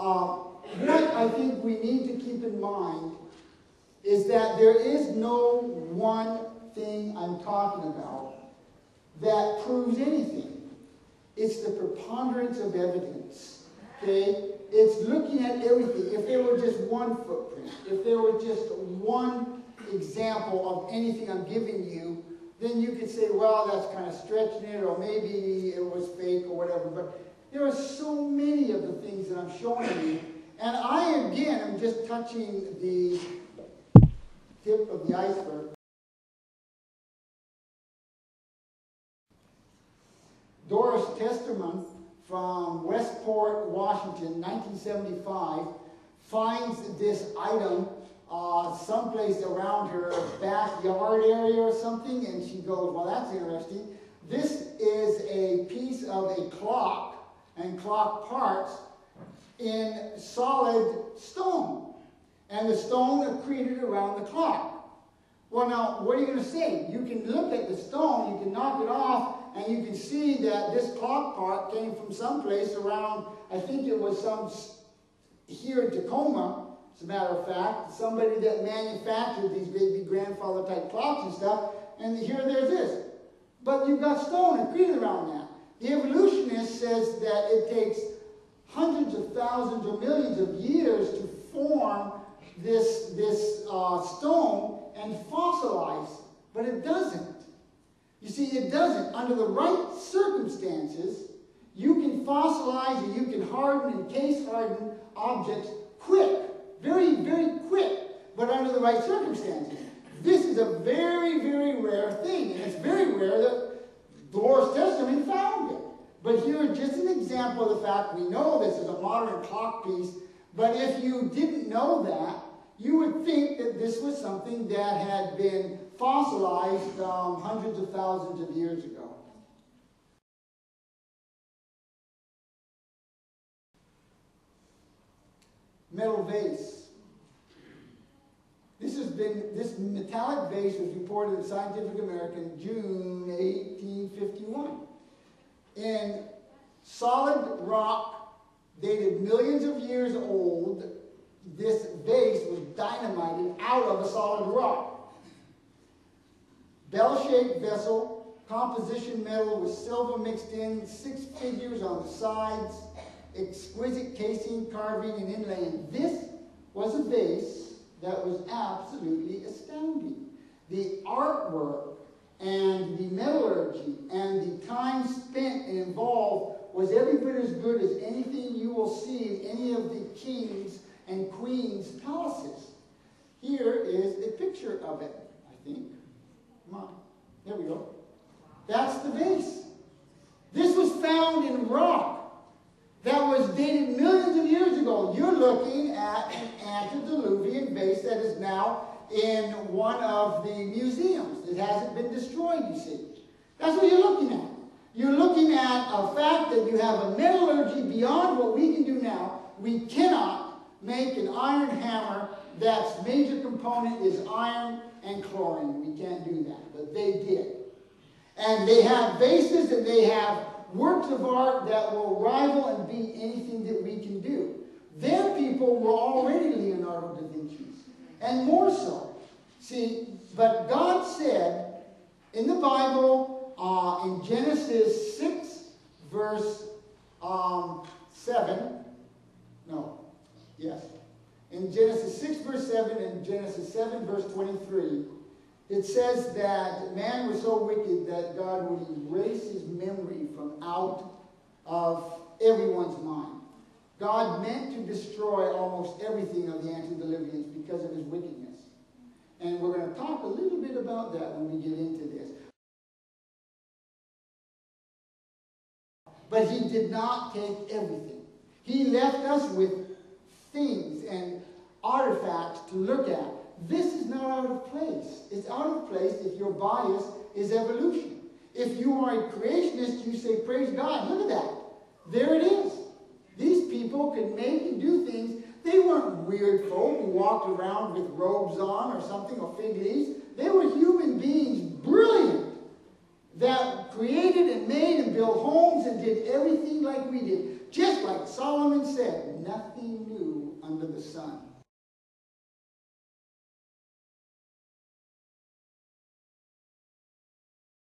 uh, what I think we need to keep in mind is that there is no one thing I'm talking about that proves anything. It's the preponderance of evidence. Okay? It's looking at everything. If there were just one footprint, if there were just one example of anything I'm giving you, then you could say, well, that's kind of stretching it, or maybe it was fake or whatever. But there are so many of the things that I'm showing you. And I, again, am just touching the tip of the iceberg. Doris Testerman from Westport, Washington, 1975, finds this item uh, someplace around her backyard area or something, and she goes, Well, that's interesting. This is a piece of a clock and clock parts in solid stone. And the stone accreted around the clock. Well, now, what are you going to say? You can look at the stone, you can knock it off, and you can see that this clock part came from someplace around, I think it was some here in Tacoma, as a matter of fact, somebody that manufactured these baby grandfather type clocks and stuff, and here there's this. But you've got stone accreted around that. The evolutionist says that it takes hundreds of thousands or millions of years to form this, this uh, stone and fossilize, but it doesn't. You see, it doesn't. Under the right circumstances, you can fossilize and you can harden and case harden objects quick, very, very quick, but under the right circumstances. This is a very, very rare thing, and it's very rare that Doris Testerman found it. But here, just an example of the fact we know this is a modern clock piece, but if you didn't know that, you would think that this was something that had been fossilized um, hundreds of thousands of years ago. Metal vase. This has been this metallic vase was reported in Scientific American June 1851. In solid rock, dated millions of years old, this vase was dynamited out of a solid rock. Bell-shaped vessel, composition metal with silver mixed in, six figures on the sides, exquisite casing, carving, and inlaying. This was a vase that was absolutely astounding. The artwork and the metallurgy and the time spent involved was every bit as good as anything you will see in any of the kings and queens' palaces. Here is a picture of it, I think. Come on. There we go. That's the vase. This was found in rock that was dated millions of years ago. You're looking at an antediluvian vase that is now in one of the museums. It hasn't been destroyed, you see. That's what you're looking at. You're looking at a fact that you have a metallurgy beyond what we can do now. We cannot make an iron hammer that's major component is iron and chlorine. We can't do that, but they did. And they have vases and they have works of art that will rival and beat anything that we can do. Their people were already Leonardo da Vinci's, and more so. See, but God said in the Bible, uh, in Genesis 6, verse um, 7, no, yes, in Genesis 6, verse 7, and Genesis 7, verse 23, it says that man was so wicked that God would erase his memory from out of everyone's mind. God meant to destroy almost everything of the antediluvians because of his wickedness. And we're going to talk a little bit about that when we get into this. But he did not take everything. He left us with things and artifacts to look at this is not out of place. It's out of place if your bias is evolution. If you are a creationist, you say, Praise God. Look at that. There it is. These people could make and do things. They weren't weird folk who walked around with robes on or something or fig leaves. They were human beings, brilliant, that created and made and built homes and did everything like we did. Just like Solomon said, nothing new under the sun.